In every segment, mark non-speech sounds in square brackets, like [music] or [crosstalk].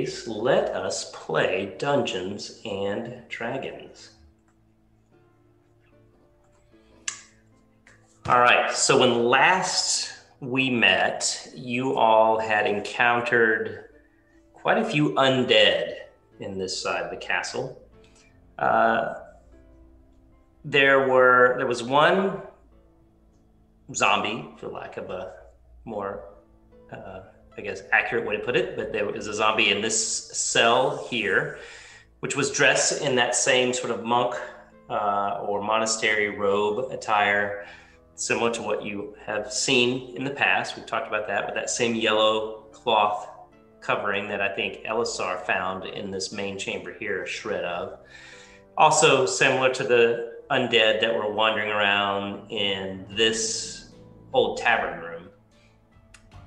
case, let us play Dungeons and Dragons. All right. So when last we met, you all had encountered quite a few undead in this side of the castle. Uh, there were there was one zombie, for lack of a more, uh, I guess, accurate way to put it, but there was a zombie in this cell here, which was dressed in that same sort of monk uh, or monastery robe attire, similar to what you have seen in the past. We've talked about that, with that same yellow cloth covering that I think Elisar found in this main chamber here, a shred of. Also, similar to the undead that were wandering around in this old tavern.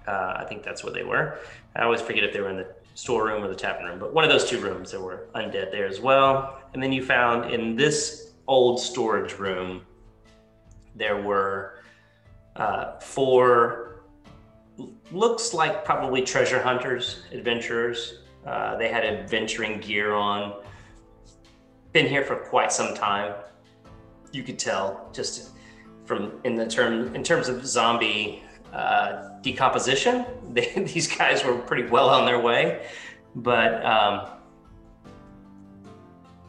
Uh, I think that's where they were. I always forget if they were in the storeroom or the tavern room, but one of those two rooms, there were undead there as well. And then you found in this old storage room, there were uh, four, looks like probably treasure hunters, adventurers. Uh, they had adventuring gear on. Been here for quite some time. You could tell just from in the term in terms of zombie uh, decomposition. [laughs] They, these guys were pretty well on their way, but um,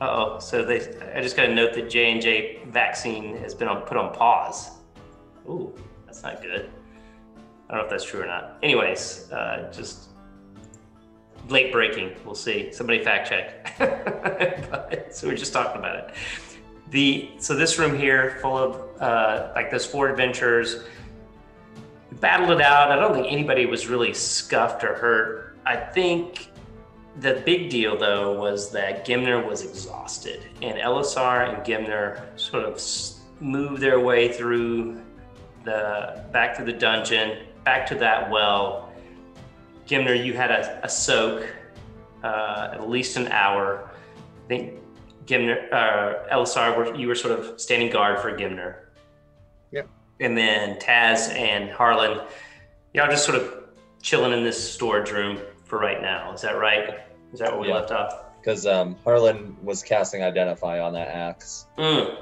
oh, so they. I just got a note that J and J vaccine has been on, put on pause. Ooh, that's not good. I don't know if that's true or not. Anyways, uh, just late breaking. We'll see. Somebody fact check. [laughs] but, so we're just talking about it. The so this room here, full of uh, like those four adventures battled it out. I don't think anybody was really scuffed or hurt. I think the big deal though was that Gimner was exhausted, and Elisar and Gimner sort of moved their way through the back to the dungeon, back to that well. Gimner, you had a, a soak, uh, at least an hour. I think Gimner, uh, Elisar, you were sort of standing guard for Gimner and then Taz and Harlan, y'all just sort of chilling in this storage room for right now. Is that right? Is that where we yeah. left off? Because um, Harlan was casting Identify on that axe. Mm.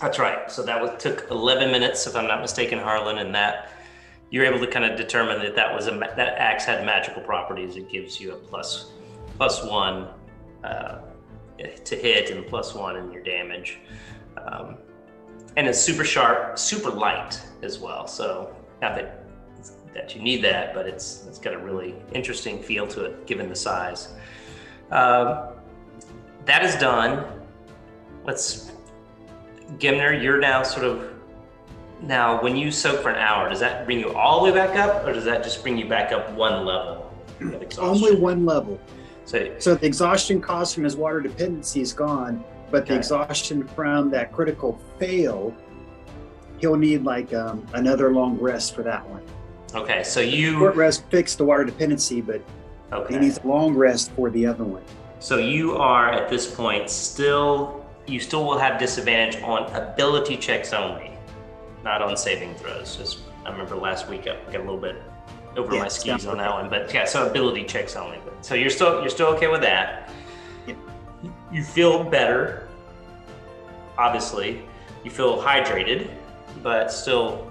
That's right. So that was, took 11 minutes, if I'm not mistaken, Harlan, and that you're able to kind of determine that that was a that axe had magical properties. It gives you a plus plus one uh, to hit and plus one in your damage. Um, and it's super sharp, super light as well. So not that that you need that, but it's it's got a really interesting feel to it given the size. Um, that is done. Let's Gimner, you're now sort of now when you soak for an hour, does that bring you all the way back up, or does that just bring you back up one level? Only one level. So, so the exhaustion caused from his water dependency is gone, but okay. the exhaustion from that critical fail, he'll need like um, another long rest for that one. Okay, so you short rest fixed the water dependency, but okay. he needs a long rest for the other one. So you are at this point still you still will have disadvantage on ability checks only, not on saving throws. Just I remember last week I got a little bit over yeah, my skis on that one, but yeah, so ability checks only. So you're still you're still okay with that you feel better, obviously. You feel hydrated, but still,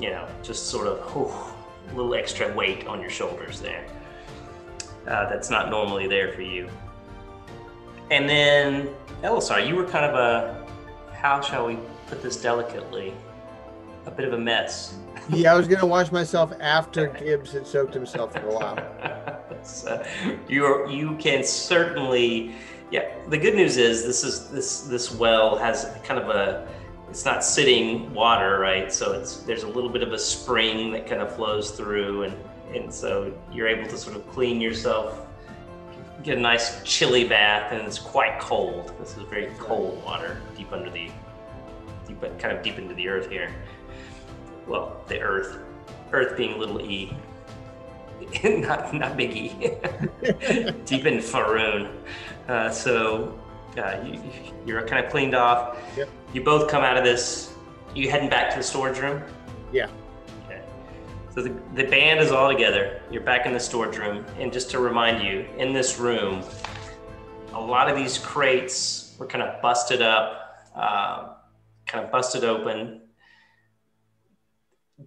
you know, just sort of a little extra weight on your shoulders there. Uh, that's not normally there for you. And then, Elisar, you were kind of a, how shall we put this delicately, a bit of a mess. yeah, I was going to wash myself after [laughs] Gibbs had soaked himself for a while. [laughs] so you you can certainly yeah, the good news is this is this this well has kind of a it's not sitting water, right? So it's there's a little bit of a spring that kind of flows through and and so you're able to sort of clean yourself, get a nice chilly bath, and it's quite cold. This is very cold water deep under the deep kind of deep into the earth here. Well, the earth. Earth being little e. [laughs] not not big E. [laughs] deep in Faerun. Uh, so uh, you, are kind of cleaned off. Yep. You both come out of this. You heading back to the storage room? Yeah. Okay. So the, the band is all together. You're back in the storage room. And just to remind you, in this room, a lot of these crates were kind of busted up, uh, kind of busted open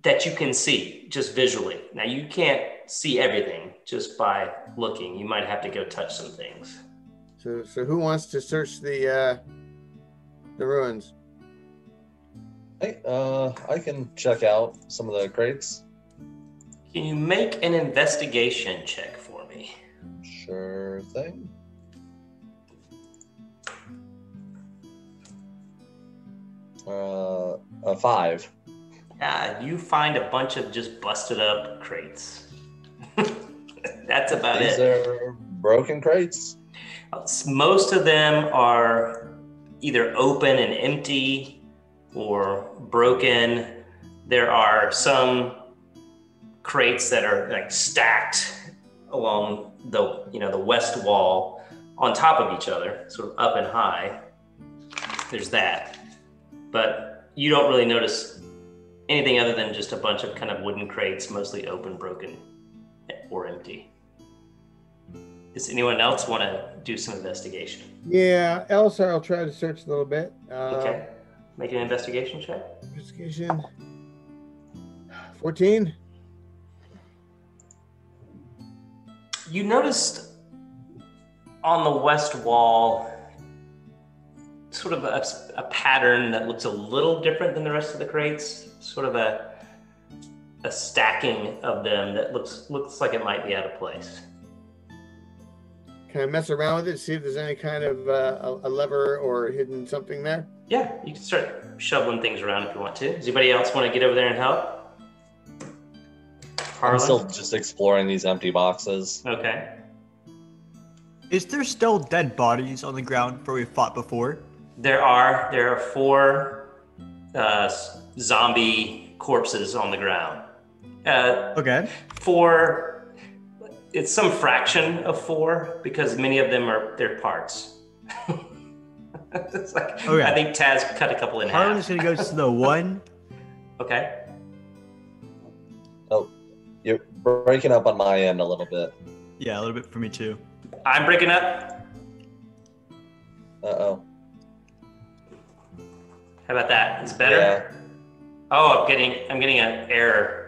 that you can see just visually. Now, you can't see everything just by looking. You might have to go touch some things. So, so who wants to search the uh, the ruins? Hey, uh, I can check out some of the crates. Can you make an investigation check for me? Sure thing. Uh, a five. Yeah, you find a bunch of just busted up crates. [laughs] That's about These it. are broken crates. Most of them are either open and empty or broken. There are some crates that are like stacked along the you know the west wall on top of each other, sort of up and high. There's that, but you don't really notice anything other than just a bunch of kind of wooden crates, mostly open, broken, or empty. Does anyone else want to do some investigation? Yeah, Elisar, I'll try to search a little bit. Uh, Okay. Make an investigation check. Investigation. 14. You noticed on the west wall sort of a, a pattern that looks a little different than the rest of the crates. Sort of a a stacking of them that looks looks like it might be out of place. Can I mess around with it, see if there's any kind of uh, a, a lever or hidden something there? Yeah, you can start shoveling things around if you want to. Does anybody else want to get over there and help? I'm still just exploring these empty boxes. Okay. Is there still dead bodies on the ground where we fought before? There are there are four uh, zombie corpses on the ground. Uh, Okay. four. It's some fraction of four because many of them are their parts. [laughs] it's like, Okay. I think Taz cut a couple in Harlan's half. gonna go to the one. [laughs] Okay. Oh, you're breaking up on my end a little bit. Yeah, a little bit for me too. I'm breaking up. Uh oh. How about that? It's better. Yeah. Oh, I'm getting I'm getting an error.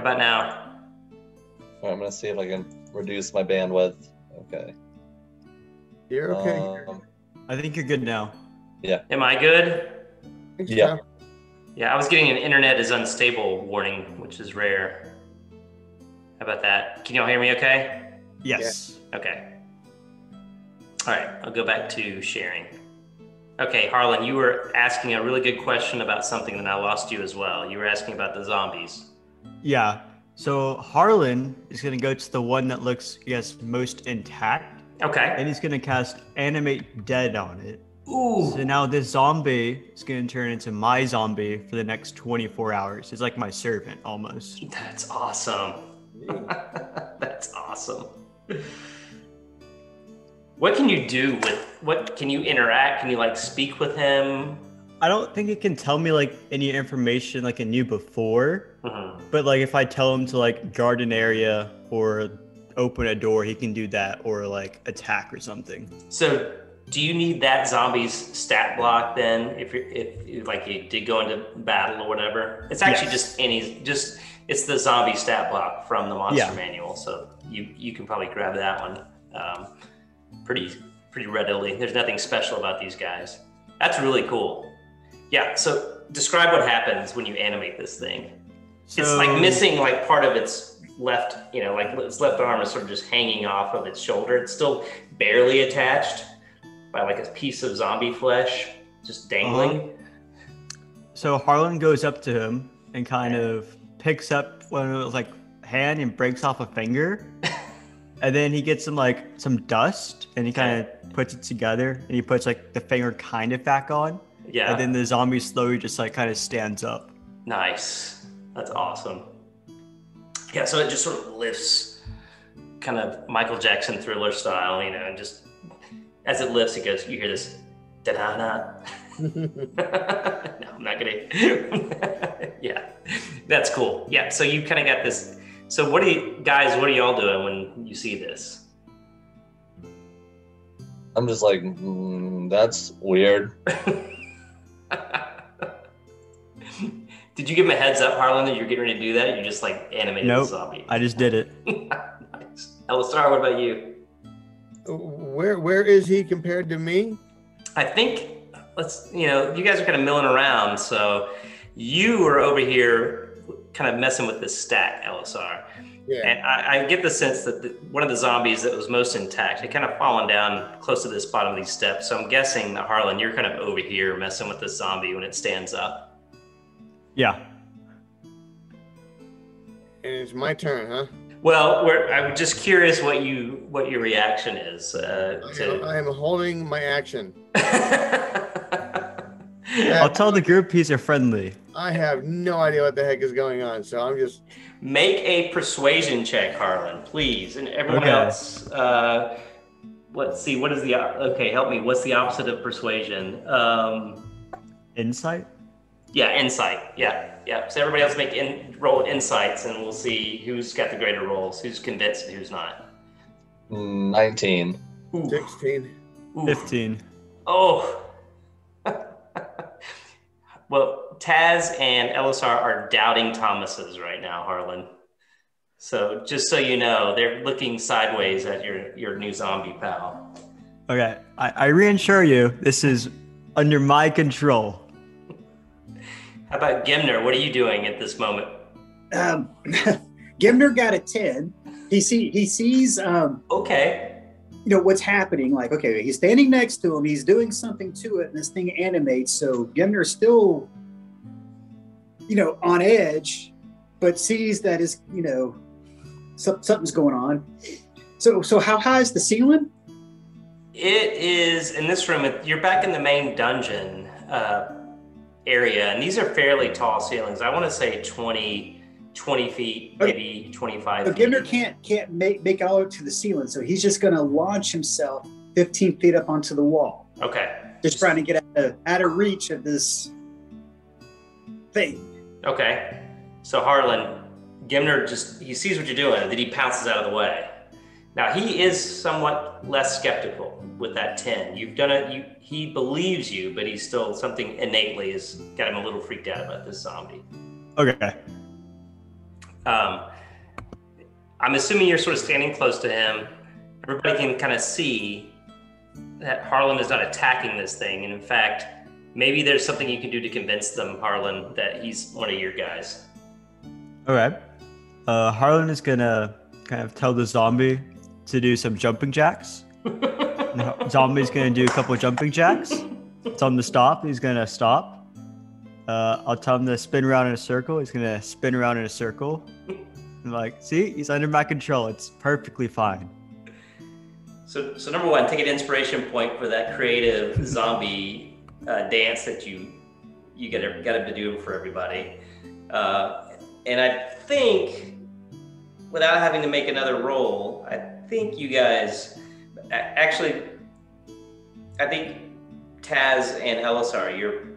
How about now? All right, I'm gonna see if I can reduce my bandwidth. Okay. You're okay. Um, I think you're good now. Yeah. Am I good? Yeah. Yeah, I was getting an internet is unstable warning, which is rare. How about that? Can y'all hear me okay? Yes. Okay. All right, I'll go back to sharing. Okay, Harlan, you were asking a really good question about something, and I lost you as well. You were asking about the zombies. Yeah. So Harlan is gonna go to the one that looks, guess, most intact, Okay. and he's gonna cast Animate Dead on it. Ooh. So now this zombie is gonna turn into my zombie for the next 24 hours. It's like my servant almost. That's awesome. [laughs] That's awesome. What can you do with what can you interact? Can you like speak with him? I don't think it can tell me like any information like it knew before. Mhm. But like if I tell him to like guard an area or open a door, he can do that or like attack or something. So, do you need that zombie's stat block then? If if, if like you did go into battle or whatever, it's actually Yes. just any just it's the zombie stat block from the monster Yeah. manual. So you you can probably grab that one um, pretty pretty readily. There's nothing special about these guys. That's really cool. Yeah. So describe what happens when you animate this thing. So, it's like missing like part of its left, you know, like its left arm is sort of just hanging off of its shoulder. It's still barely attached by like a piece of zombie flesh just dangling. Uh-huh. So Harlan goes up to him and kind of picks up one of his like hand and breaks off a finger. [laughs] and then he gets some like some dust and he kind of puts it together and he puts like the finger kind of back on. Yeah. And then the zombie slowly just like kind of stands up. nice. That's awesome. Yeah, so it just sort of lifts kind of Michael Jackson thriller style, you know, and just as it lifts, it goes, you hear this da da da. no, I'm not gonna. [laughs] yeah, that's cool. Yeah, so you kind of got this. So what do you guys? What are y'all doing when you see this? I'm just like, mm, that's weird. [laughs] you give him a heads up, Harlan, that you're getting ready to do that? You just like animated nope, the zombie. I just did it. [laughs] nice. Elisar, what about you? Where where is he compared to me? I think let's you know you guys are kind of milling around, so you are over here kind of messing with this stack, Elisar. Yeah. And I, I, get the sense that the, one of the zombies that was most intact had kind of fallen down close to this bottom of these steps. So I'm guessing that Harlan, you're kind of over here messing with this zombie when it stands up. Yeah. And it's my turn, huh? Well, I'm just curious what you what your reaction is. Uh, to... I, am, holding my action. [laughs] I'll tell the group he's a friendly. I have no idea what the heck is going on, so I'm just make a persuasion check, Harlan, please, and everyone okay. else. Uh, let's see. What is the okay? Help me. What's the opposite of persuasion? Um, insight. Yeah, insight. Yeah, yeah. So everybody else make in, roll insights, and we'll see who's got the greater rolls, who's convinced, and who's not. Nineteen. Ooh. Sixteen. Ooh. Fifteen. Oh. [laughs] well, Taz and Elisar are doubting Thomas's right now, Harlan. So just so you know, they're looking sideways at your your new zombie pal. Okay, I, I reassure you, this is under my control. How about Gimner? What are you doing at this moment? Um, [laughs] Gimner got a 10. He see he sees um, okay. You know what's happening? Like, okay, he's standing next to him, he's doing something to it, and this thing animates. So Gimner's still, you know, on edge, but sees that is, you know, something's going on. So so how high is the ceiling? It is in this room. You're back in the main dungeon. Uh, area. And these are fairly tall ceilings. I want to say 20, 20 feet, oh, maybe 25 but Gimner can't can't make, make out to the ceiling, so he's just going to launch himself 15 feet up onto the wall. Okay. Just trying to get out of, out of reach of this thing. Okay. So Harlan, Gimner just, he sees what you're doing, and then he pounces out of the way. Now he is somewhat less skeptical with that 10. You've done it, you, he believes you, but he's still something innately has got him a little freaked out about this zombie. Okay. Um, I'm assuming you're sort of standing close to him. Everybody can kind of see that Harlan is not attacking this thing. And in fact, maybe there's something you can do to convince them, Harlan, that he's one of your guys. All right. Uh, Harlan is going to kind of tell the zombie to do some jumping jacks. [laughs] zombie's gonna do a couple jumping jacks. Tell him to stop. He's gonna stop. Uh, I'll tell him to spin around in a circle. He's gonna spin around in a circle. I'm like, see, he's under my control. It's perfectly fine. So, so number one, take an inspiration point for that creative zombie uh, dance that you you got got to do for everybody. Uh, and I think, without having to make another roll, I think you guys actually, I think Taz and Elisar, you're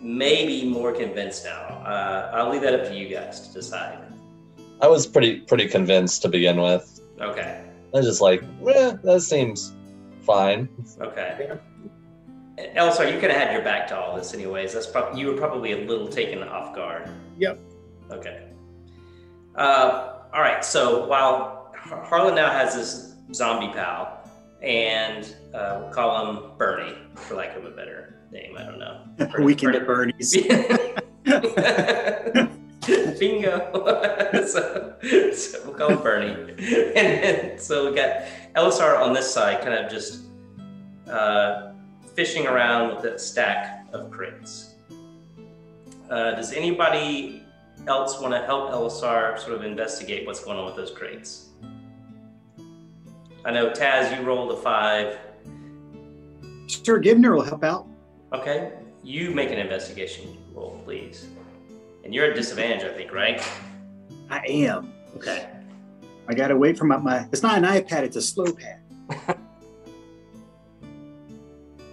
maybe more convinced now. Uh, I'll leave that up to you guys to decide. I was pretty pretty convinced to begin with. Okay. I was just like, eh, that seems fine. Okay. Elisar, you could have had your back to all this anyways. That's probably you were probably a little taken off guard. Yep. Okay. Uh, all right. So while Harlan now has this zombie pal, and uh, we'll call him Bernie, for lack of a better name. I don't know. Bernie, [laughs] Weekend at Bernie's. [laughs] Bingo. [laughs] so, so, we'll call him Bernie. And, so we got Elisar on this side, kind of just uh, fishing around with that stack of crates. Uh, does anybody else want to help Elisar sort of investigate what's going on with those crates? I know Taz, you rolled a five. Sure, Gimner will help out. Okay, you make an investigation roll, please. And you're at disadvantage, I think, right? I am. Okay. I gotta wait for my, my it's not an iPad, it's a slow pad. [laughs]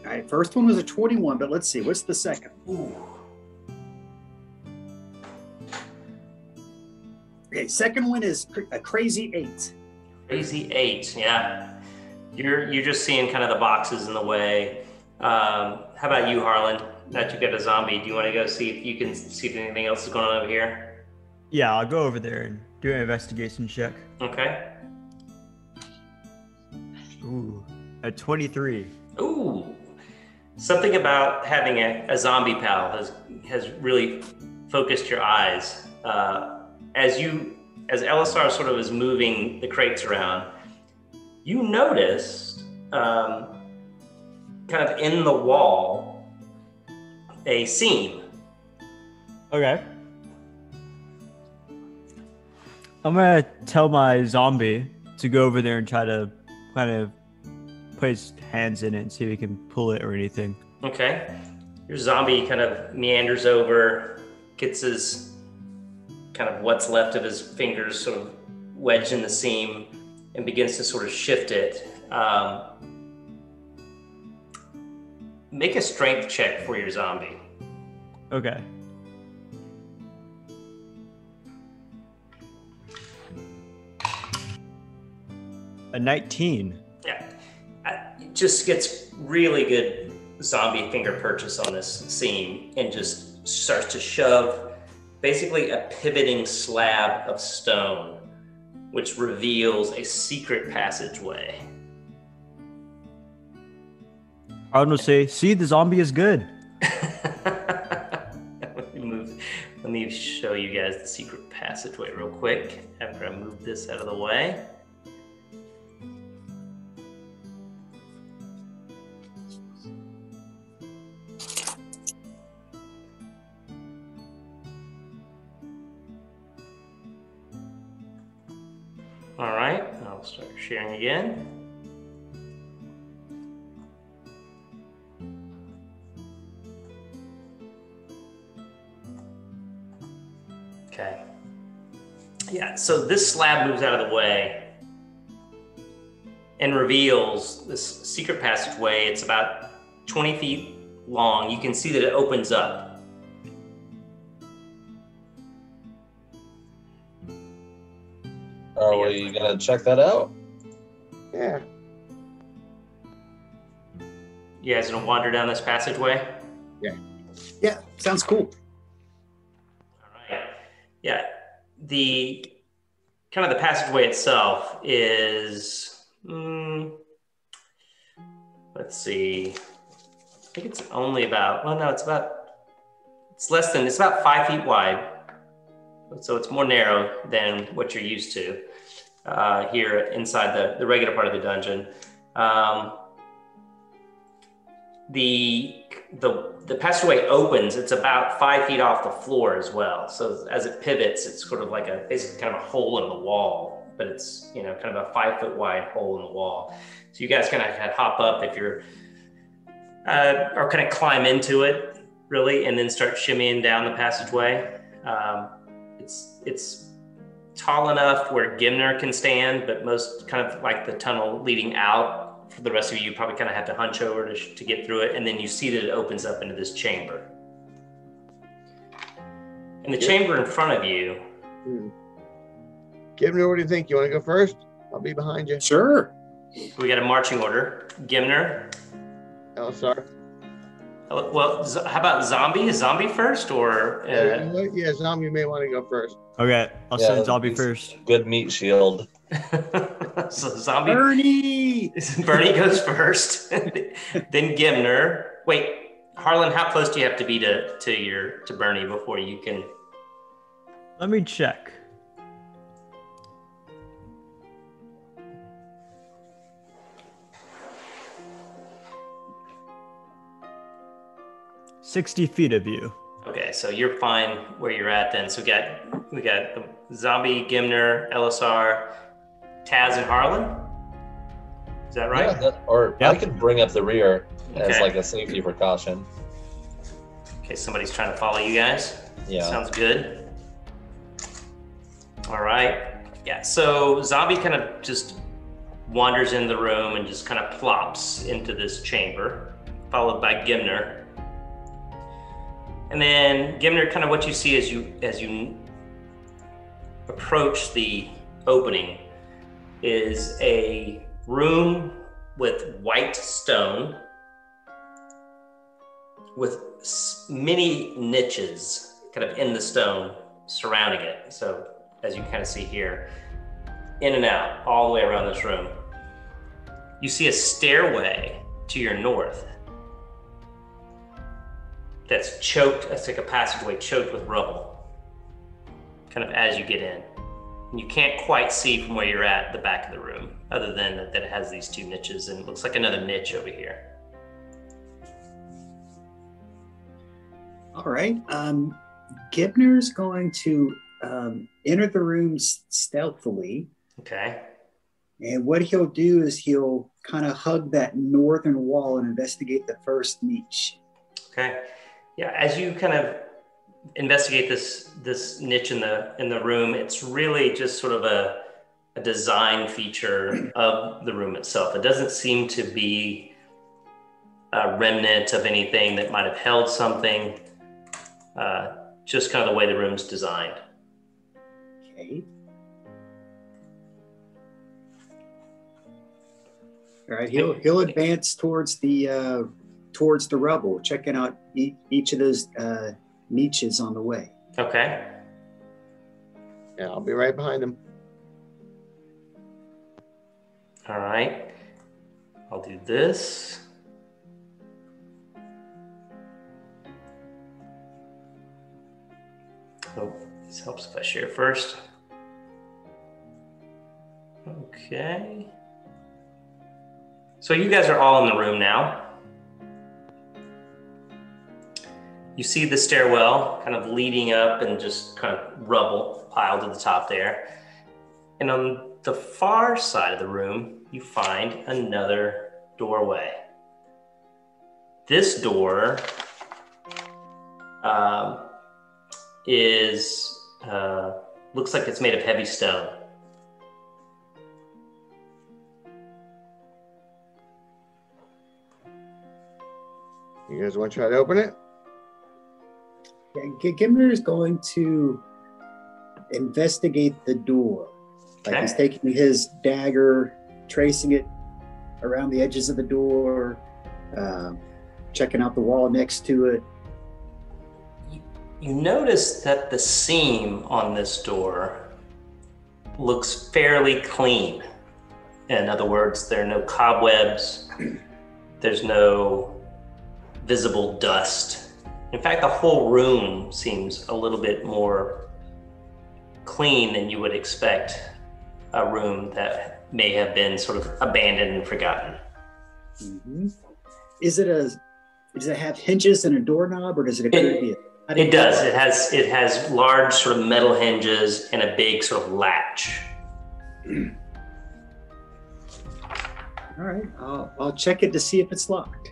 I right, first one was a 21, but let's see, what's the second? Ooh. Okay, second one is a crazy eight. Crazy eight, yeah. You're you're just seeing kind of the boxes in the way. Um, how about you, Harlan? That you got a zombie. Do you want to go see if you can see if anything else is going on over here? Yeah, I'll go over there and do an investigation check. Okay. Ooh, a 23. Ooh, something about having a, a zombie pal has has really focused your eyes. Uh, as you, as Elisar sort of is moving the crates around, you noticed um, kind of in the wall a seam. Okay. I'm gonna tell my zombie to go over there and try to kind of put his hands in it and see if he can pull it or anything. Okay. Your zombie kind of meanders over, gets his kind of what's left of his fingers sort of wedged in the seam, and begins to sort of shift it. Um, make a strength check for your zombie. Okay. A 19. Yeah. It just gets really good zombie finger purchase on this seam and just starts to shove basically a pivoting slab of stone, which reveals a secret passageway. I will say, see, the zombie is good. [laughs] let, me move, let me show you guys the secret passageway real quick after I move this out of the way. Again. Okay. Yeah, so this slab moves out of the way and reveals this secret passageway. It's about 20 feet long. You can see that it opens up Are we gonna check that out? Yeah. You guys gonna wander down this passageway? Yeah. Yeah, sounds cool. All right. Yeah. The kind of the passageway itself is, mm, let's see. I think it's only about, well, no, it's about, it's less than, it's about five feet wide. So it's more narrow than what you're used to uh, here inside the, the regular part of the dungeon. Um, the, the, the passageway opens, it's about five feet off the floor as well. So as it pivots, it's sort of like a basically kind of a hole in the wall, but it's, you know, kind of a five foot wide hole in the wall. So you guys kind of hop up if you're, uh, or kind of climb into it really, and then start shimmying down the passageway. Um, it's, it's tall enough where Gimner can stand, but most kind of like the tunnel leading out. For the rest of you, you probably kind of have to hunch over to, to get through it, and then you see that it opens up into this chamber. In the yep. chamber in front of you. Hmm. Gimner, what do you think? You want to go first? I'll be behind you. Sure. We got a marching order. Gimner. Elisar. Well, how about zombie? Zombie first or? Uh... Yeah, zombie may want to go first. Okay, I'll yeah, send zombie first. Good meat shield. [laughs] so zombie. Bernie. [laughs] Bernie goes first. [laughs] then Gimner. Wait, Harlan, how close do you have to be to to your to Bernie before you can? Let me check. 60 feet of you. Okay, so you're fine where you're at then. So we got we got the zombie, Gimner, Elisar, Taz, and Harlan. Is that right? Yeah, that, or yep. I could bring up the rear okay. as like a safety precaution. Okay, somebody's trying to follow you guys. Yeah. Sounds good. All right. Yeah. So zombie kind of just wanders in the room and just kind of plops into this chamber followed by Gimner. And then Gimner, kind of what you see as you as you approach the opening is a room with white stone with many niches kind of in the stone surrounding it. So as you kind of see here, in and out all the way around this room. You see a stairway to your north that's choked, it's like a passageway choked with rubble, kind of as you get in. And you can't quite see from where you're at the back of the room, other than that, that it has these two niches and looks like another niche over here. All right. Um, Gimner's going to um, enter the room stealthily. Okay. And what he'll do is he'll kind of hug that northern wall and investigate the first niche. Okay. Yeah, as you kind of investigate this this niche in the in the room, it's really just sort of a, a design feature [clears throat] of the room itself. It doesn't seem to be a remnant of anything that might have held something. Uh, just kind of the way the room's designed. Okay. All right, he'll he'll advance towards the uh, towards the rubble, checking out e- each of those uh, niches on the way. Okay. Yeah, I'll be right behind him. All right. I'll do this. Oh, this helps if I share first. Okay. So you guys are all in the room now. You see the stairwell kind of leading up and just kind of rubble piled to the top there. And on the far side of the room, you find another doorway. This door um, is uh, looks like it's made of heavy stone. You guys want to try to open it? Yeah, Gimner is going to investigate the door. Like he's taking his dagger, tracing it around the edges of the door, uh, checking out the wall next to it. You notice that the seam on this door looks fairly clean. In other words, there are no cobwebs, [clears throat] there's no visible dust. In fact, the whole room seems a little bit more clean than you would expect a room that may have been sort of abandoned and forgotten. Mm-hmm. Is it a? Does it have hinges and a doorknob, or does it appear it, to be? A, it does. It has. It has large sort of metal hinges and a big sort of latch. All right, I'll, I'll check it to see if it's locked.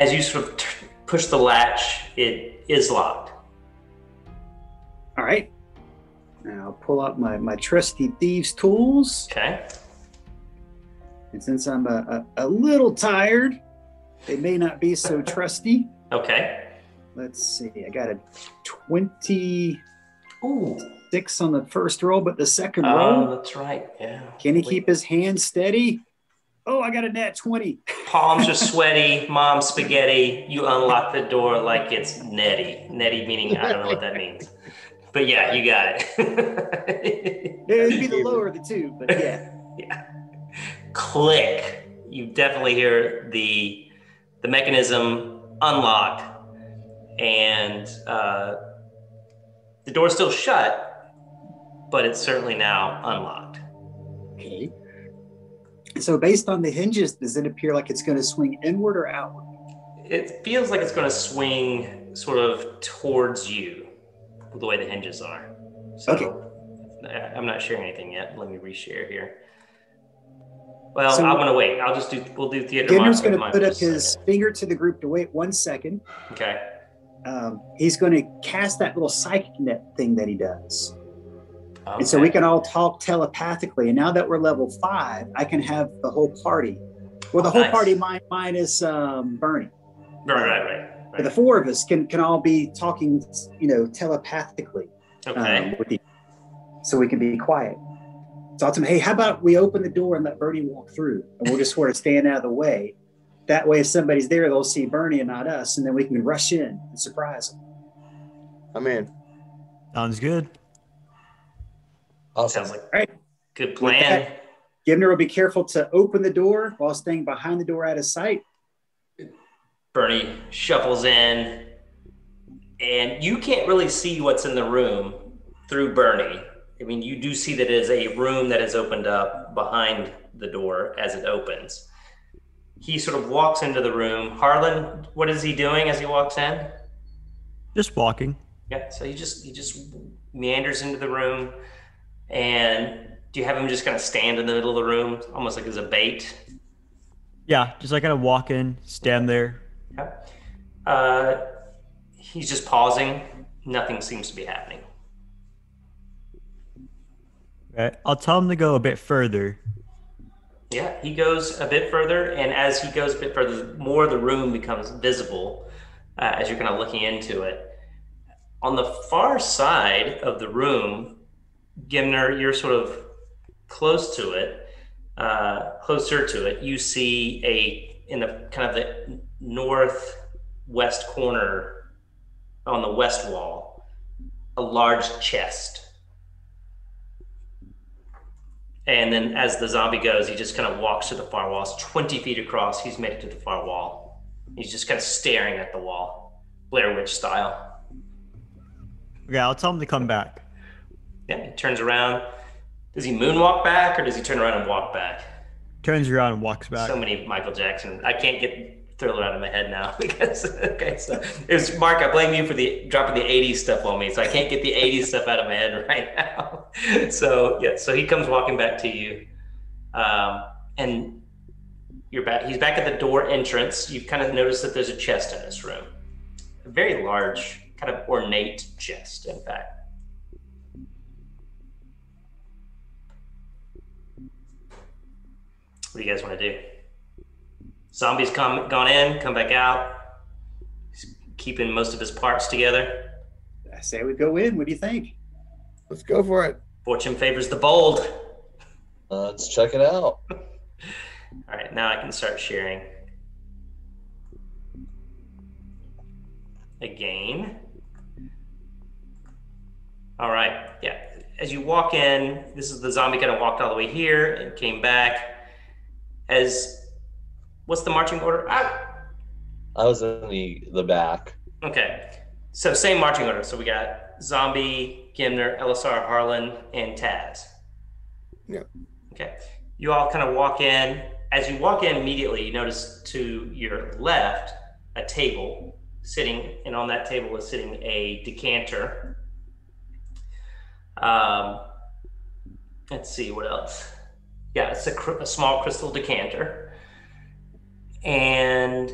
As you sort of t- push the latch, it is locked. All right. Now I'll pull out my, my trusty thieves' tools. Okay. And since I'm a, a, a little tired, they may not be so trusty. Okay. Let's see. I got a 26 Ooh. Six on the first roll, but the second Oh, roll, that's right. Yeah. can he Wait. keep his hand steady? Oh, I got a nat 20. Palms are [laughs] sweaty. Mom spaghetti. You unlock the door like it's Nettie. Nettie meaning I don't know what that means. But yeah, you got it. [laughs] It'd be the lower of the two, but yeah. [laughs] yeah. Click. You definitely hear the the mechanism unlock, and uh, the door's still shut, but it's certainly now unlocked. Okay. So based on the hinges, does it appear like it's going to swing inward or outward? It feels like it's going to swing sort of towards you, the way the hinges are. So, Okay. I'm not sharing anything yet. Let me reshare here. Well, So- I'm going to wait. I'll just do. We'll do theater. Ginner's Monster going to put up his finger to the group to wait one second. Okay. Um, he's going to cast that little psychic net thing that he does. And so we can all talk telepathically. And now that we're level five, I can have the whole party Well, the whole nice. party mine, minus um, Bernie. Right, right, right. right. The four of us can can all be talking, you know, telepathically. Okay. Um, with so we can be quiet. So I'll tell him, hey, how about we open the door and let Bernie walk through, and we'll just sort of stand out of the way. That way, if somebody's there, they'll see Bernie and not us, and then we can rush in and surprise them. I'm in. Sounds good. Awesome. Sounds like right. good plan. Gimner will be careful to open the door while staying behind the door out of sight. Bernie shuffles in, and you can't really see what's in the room through Bernie. I mean, you do see that it is a room that is opened up behind the door as it opens. He sort of walks into the room. Harlan, what is he doing as he walks in? Just walking. Yeah, so he just he just meanders into the room, and do you have him just kind of stand in the middle of the room, almost like as a bait? Yeah, just like kind of walk in, stand there. Yeah. Uh, he's just pausing. Nothing seems to be happening. Right. I'll tell him to go a bit further. Yeah, he goes a bit further, and as he goes a bit further, more of the room becomes visible uh, as you're kind of looking into it. On the far side of the room, Gimner, you're sort of close to it, uh, closer to it. You see a in the kind of the northwest corner on the west wall, a large chest and then as the zombie goes, he just kind of walks to the far wall. It's 20 feet across. He's made it to the far wall. He's just kind of staring at the wall, Blair Witch style. Okay, I'll tell him to come back. Yeah, he turns around. Does he moonwalk back or does he turn around and walk back? Turns around and walks back. So many Michael Jackson. I can't get Thriller out of my head now [laughs] because okay, so it was Mark. I blame you for the dropping the '80s stuff on me, so I can't get the '80s stuff out of my head [laughs] right now. So yeah, so he comes walking back to you, um, and you're back. He's back at the door entrance. You've kind of noticed that there's a chest in this room, a very large, kind of ornate chest, in fact. What do you guys want to do? Zombies come gone in, come back out. He's keeping most of his parts together. I say we go in. What do you think? Let's go for it. Fortune favors the bold. Uh, let's check it out. [laughs] All right, now I can start sharing. Again. All right, yeah. As you walk in, this is the zombie kind of walked all the way here and came back. As What's the marching order? I, I was in the the back. Okay. So same marching order. So we got Zombie, Gimner, Elisar, Harlan, and Taz. Yeah. Okay. You all kind of walk in. As you walk in immediately, you notice to your left a table sitting, and on that table is sitting a decanter. Um, let's see what else. Yeah, it's a, a small crystal decanter and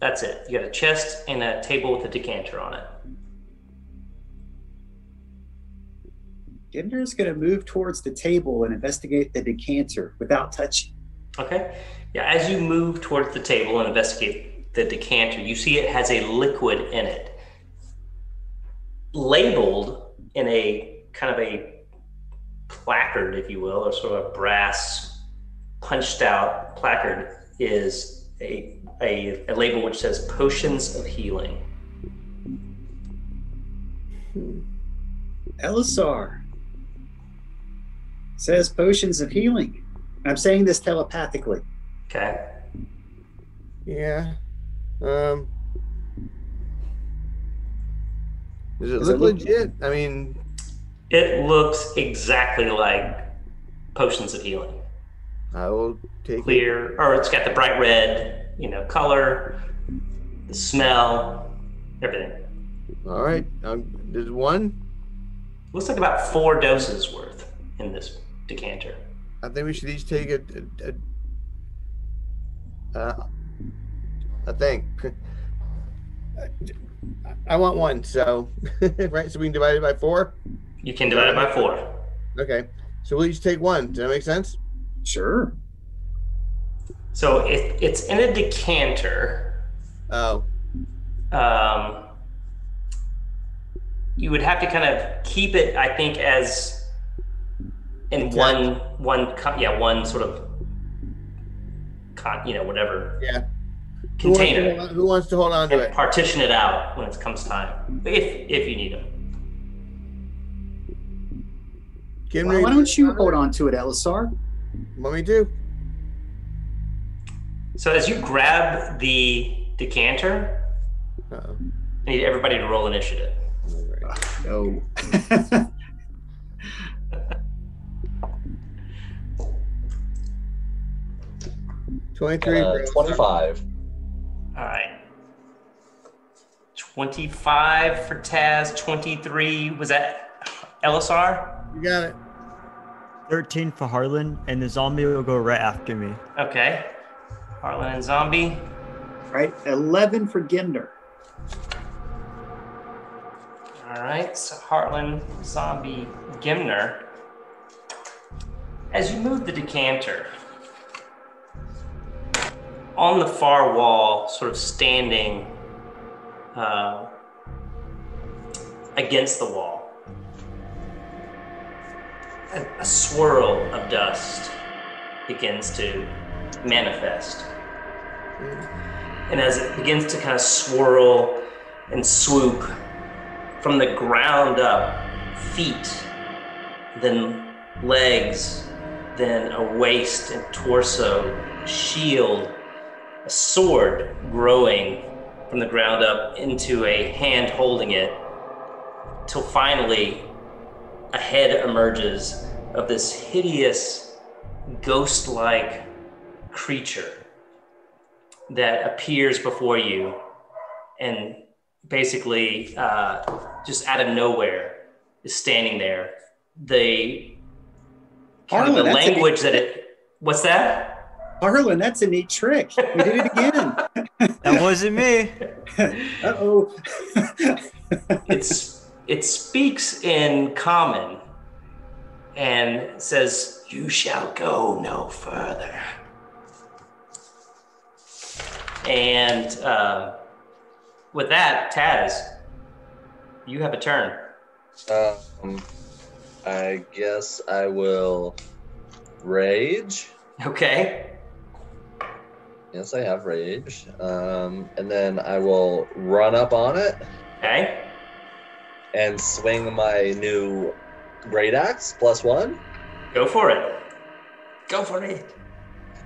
that's it. You got a chest and a table with a decanter on it. Gimner is going to move towards the table and investigate the decanter without touching. Okay. Yeah, as you move towards the table and investigate the decanter, you see it has a liquid in it. Labeled in a kind of a placard, if you will, or sort of a brass punched out placard is a, a, a label which says potions of healing. Hmm. Elisar says potions of healing. I'm saying this telepathically. Okay. Yeah. Um. Does it Does look it look legit? I mean, it looks exactly like potions of healing. I will take clear, it. or it's got the bright red, you know, color, the smell, everything. All right, um, there's one. Looks like about four doses worth in this decanter. I think we should each take a, a, a, uh, a thing. [laughs] I want one, so [laughs] right. So we can divide it by four. You can divide it by four. Okay, so we'll each take one. Does that make sense? Sure. So it, it's in a decanter. Oh. Um, you would have to kind of keep it, I think, as in Intact. one one yeah one sort of con- you know whatever Yeah. Who wants, to container hold on, who wants to hold on to and it? partition it out when it comes time if if you need them. Give Why, me. why don't you hold on to it, Elisar? Let me do. So as you grab the decanter, Uh-oh. I need everybody to roll initiative. No. [laughs] Twenty-three. Uh, for- 25. All right. 25 for Taz, 23. Was that Elisar? You got it. 13 for Harlan, and the zombie will go right after me. Okay. Harlan and Zombie. right? 11 for Gimner. All right. So Harlan, Zombie, Gimner. As you move the decanter, on the far wall, sort of standing uh, against the wall, a, a swirl of dust begins to manifest. And as it begins to kind of swirl and swoop from the ground up, feet, then legs, then a waist and torso, shield, a sword growing from the ground up into a hand holding it, till finally a head emerges of this hideous, ghost like creature that appears before you and basically uh, just out of nowhere is standing there. The kind of Harlan, the language that it. What's that? Harlan, that's a neat trick. We did it again. [laughs] That wasn't me. [laughs] uh oh. It's it speaks in common and says, "You shall go no further." And uh, with that, Taz, you have a turn. Um, I guess I will rage. Okay. Yes, I have rage. Um, and then I will run up on it Okay. And swing my new great axe plus one. Go for it. Go for it.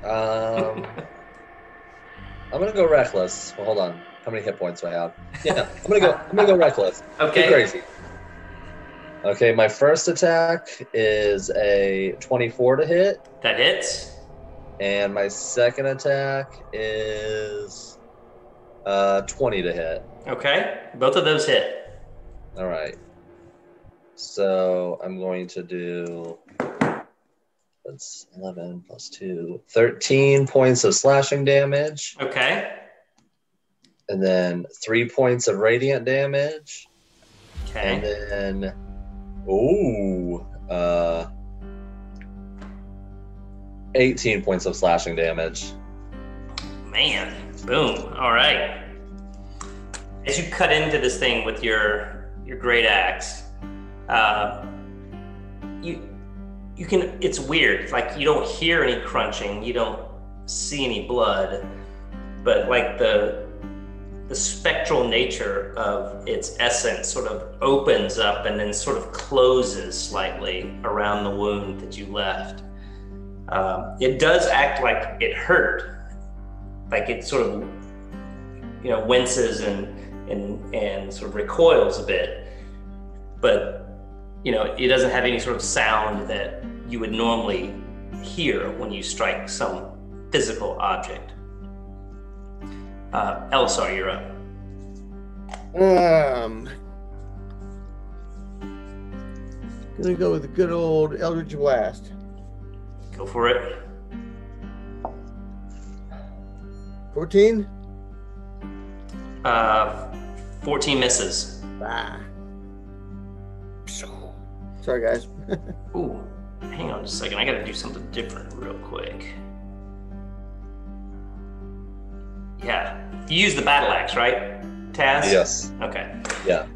Um, [laughs] I'm gonna go reckless. Well, hold on. How many hit points do I have? Yeah, I'm gonna go. I'm gonna go [laughs] reckless. Go Okay. crazy. Okay, my first attack is a 24 to hit, That hits. and my second attack is uh 20 to hit. Okay. Both of those hit. All right. So I'm going to do that's 11 plus 2, 13 points of slashing damage, Okay. and then three points of radiant damage, Okay. and then ooh, uh, 18 points of slashing damage. Man. Boom. All right. As you cut into this thing with your your great axe, uh, you you can. It's weird. Like you don't hear any crunching. You don't see any blood, but like the the spectral nature of its essence sort of opens up and then sort of closes slightly around the wound that you left. Um, it does act like it hurt, like it sort of, you know, winces and and and sort of recoils a bit, but you know, it doesn't have any sort of sound that you would normally hear when you strike some physical object. Uh, Elisar, you're up. Um, gonna go with the good old Eldritch Blast. Go for it. Fourteen. Uh, 14 misses. Ah. Sorry, guys. [laughs] Ooh, hang on just a second. I gotta do something different real quick. Yeah. You use the battle axe, right, Taz? Yes. Okay. Yeah.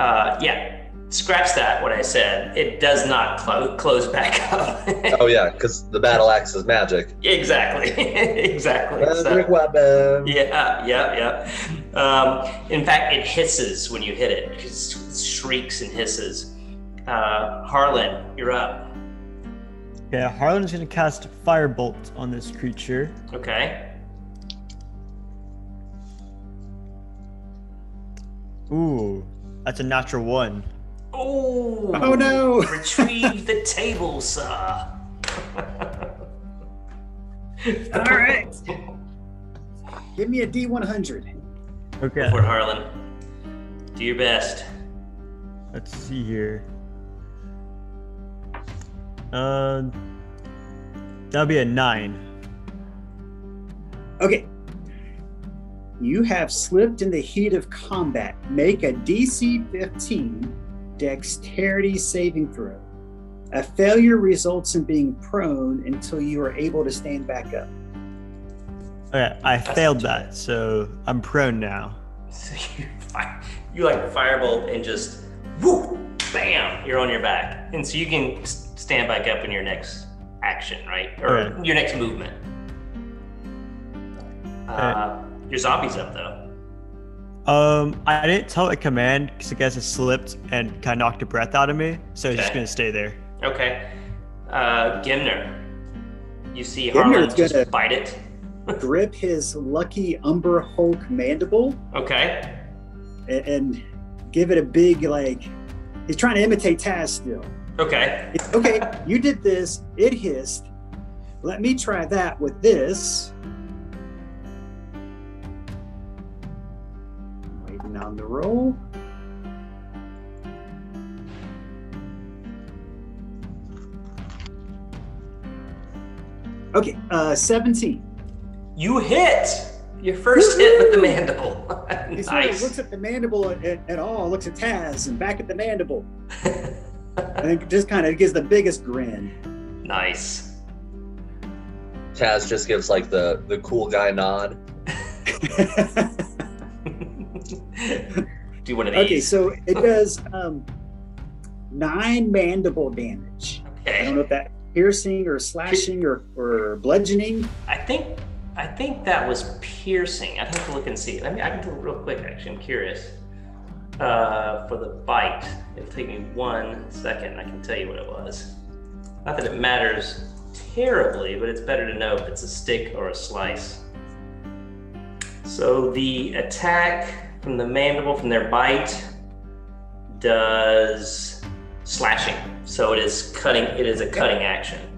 Uh, yeah. Scratch that. What I said. It does not clo- close back [laughs] up. oh yeah, because the battle axe is magic. Exactly. [laughs] exactly. Magic so, weapon. Yeah. Yeah. Yeah. Um, in fact, it hisses when you hit it. It shrieks and hisses. Uh, Harlan, you're up. Yeah, Harlan's gonna cast Firebolt on this creature. Okay. Ooh, that's a natural one. Oh, oh no! [laughs] Retrieve the table, sir. [laughs] All right. Give me a D100. Okay. For Harlan. Do your best. Let's see here. Uh, that'll be a nine. Okay. You have slipped in the heat of combat. Make a DC 15 dexterity saving throw. A failure results in being prone until you are able to stand back up. Okay, I That's failed that, so I'm prone now. So [laughs] you, you like firebolt and just whoo, bam, you're on your back, and so you can stand back up in your next action, right? Or okay. your next movement. Uh, your zombie's up though. Um, I didn't tell it command because I guess it slipped and kind of knocked the breath out of me, so okay. it's just gonna stay there. Okay. Uh, Gimner, you see Harlan just bite it. Grip his lucky Umber Hulk mandible. Okay. And, and give it a big like. He's trying to imitate Taz still. Okay. okay, you did this. It hissed. Let me try that with this. Waiting on the roll. Okay, uh, 17. You hit your 1st hit with the mandible. [laughs] nice. He looks at the mandible at, at, all, looks at Taz and back at the mandible. [laughs] and just kind of gives the biggest grin. Nice. Taz just gives like the the cool guy nod. [laughs] Do one of these. Okay, so it does um, nine mandible damage. Okay. I don't know if that piercing or slashing or, or bludgeoning. I think I think that was piercing. I'd have to look and see. Let me I can do it real quick actually. I'm curious uh, for the bite. It'll take me one second. I can tell you what it was. Not that it matters terribly, but it's better to know if it's a stick or a slice. So the attack from the mandible, from their bite, does slashing. So it is cutting. It is a cutting action.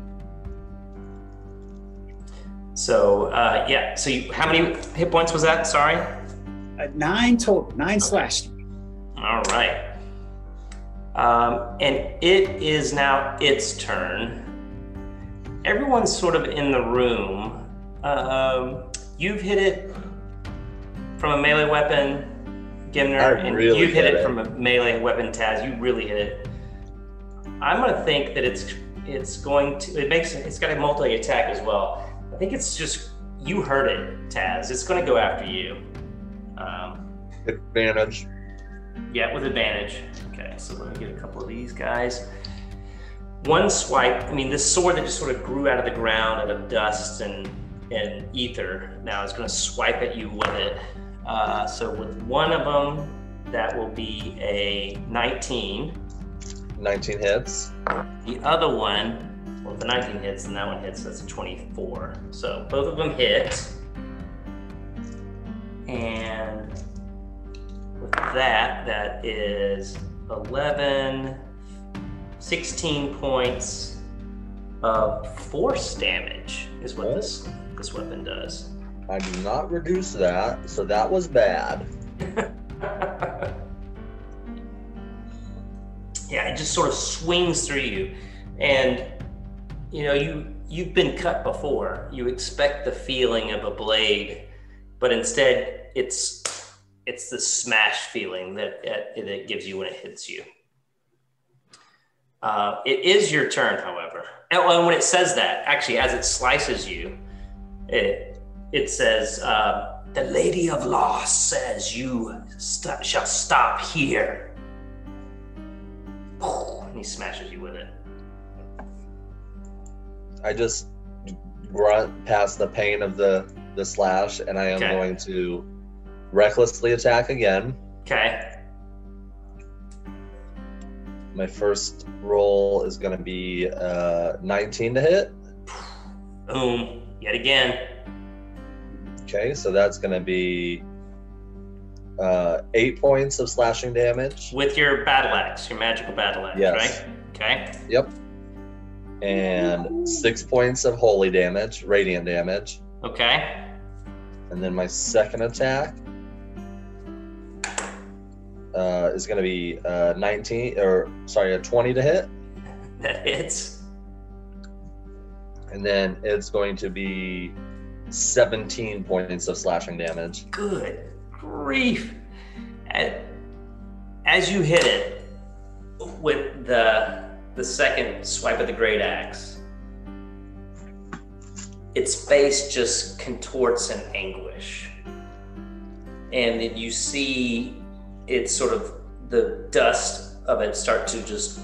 So uh, yeah. So you, how many hit points was that? Sorry. Uh, nine total. Nine okay. slashed. All right. Um, and it is now its turn. Everyone's sort of in the room. Um, you've hit it from a melee weapon, Gimner, and really you've hit it, it, from a melee weapon, Taz. You really hit it. I'm gonna think that it's it's going to it makes it's got a multi attack as well. I think it's just you heard it, Taz. It's gonna go after you. Um, Advantage. Yeah, with advantage. Okay, so let me get a couple of these guys. One swipe, I mean, this sword that just sort of grew out of the ground out of dust and, and ether now is going to swipe at you with it. Uh, so with one of them, that will be a 19. 19 hits. The other one, well, the 19 hits and that one hits, that's a 24. So both of them hit. And with that, that is 11, 16 points of force damage is what this this weapon does. I do not reduce that, so that was bad. [laughs] yeah, it just sort of swings through you. And you know, you you've been cut before. You expect the feeling of a blade, but instead it's it's the smash feeling that that it gives you when it hits you. Uh, it is your turn, however. And when it says that, actually, as it slices you, it it says uh, the Lady of Loss says you st- shall stop here. And he smashes you with it. I just grunt past the pain of the the slash, and I am Okay. going to recklessly attack again. Okay. My first roll is going to be uh, 19 to hit. Boom. Yet again. Okay, so that's going to be uh, eight points of slashing damage With your battle axe, your magical battle axe, Yes. right? Okay. And six points of holy damage, radiant damage. Okay. And then my second attack uh, is going to be uh, 19, or sorry, a 20 to hit. That hits. And then it's going to be 17 points of slashing damage. Good grief. As you hit it with the the second swipe of the great axe, its face just contorts in anguish. And then you see it sort of the dust of it start to just